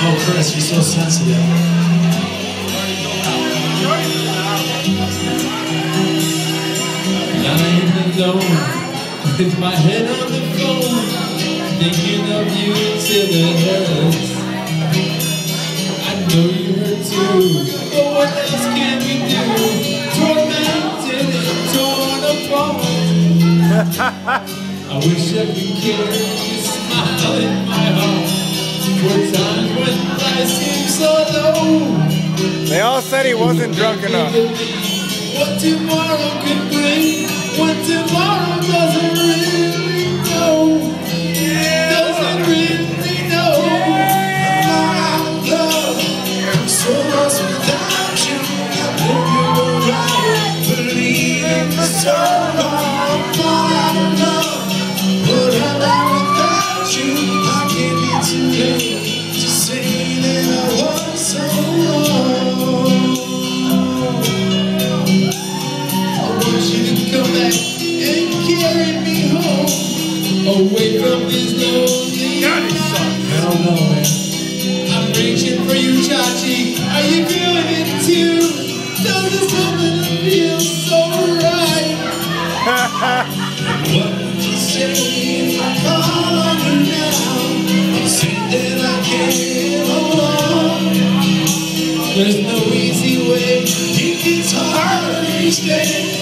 Oh, Chris, you're so sensitive. Alone with my head on the phone, thinking of you till it hurts. I know you hurt too, but what else can we do? Tormented and torn apart. I wish I could care you smile in my heart. For times They all said he wasn't drunk enough. What tomorrow could bring, what tomorrow doesn't really know. Doesn't really know. I'm so lost without you. I hope you're right. Believing the soul. Away from this lonely I don't know, man. I'm reaching for you, Chachi. Are you doing it too? Does this something feel so right? What would you say if I call on you now and say that I came along? There's no easy way. Think it's hard each day.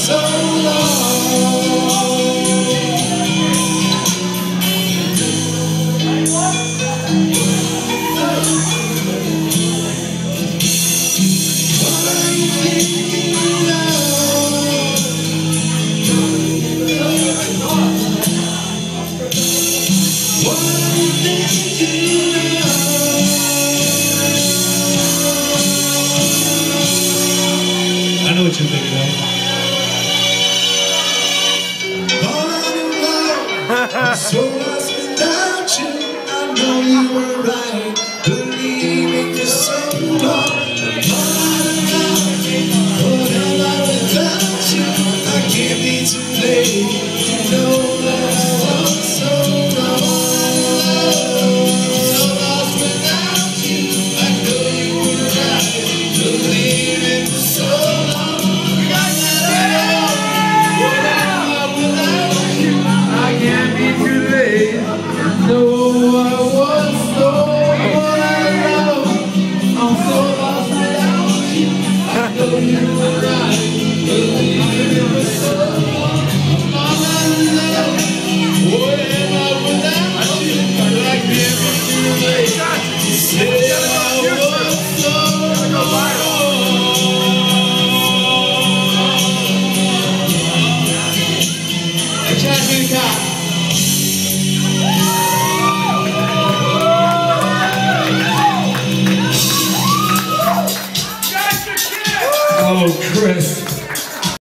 I know what you're thinking. So lost without you. I know you were right, believing for so long. Chris.